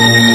you.